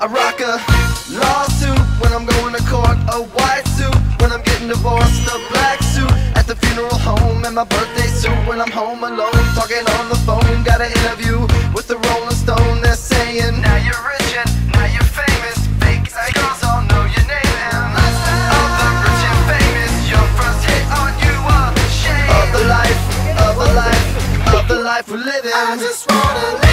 I rock a lawsuit when I'm going to court, a white suit when I'm getting divorced, a black suit at the funeral home, and my birthday suit when I'm home alone, talking on the phone. Got an interview with the Rolling Stone, they're saying, Now you're rich and now you're famous. Fake scars all know your name. And of the rich and famous, your first hit on you are shame. Of the life, of the life, of the life we're living. I just wanna live.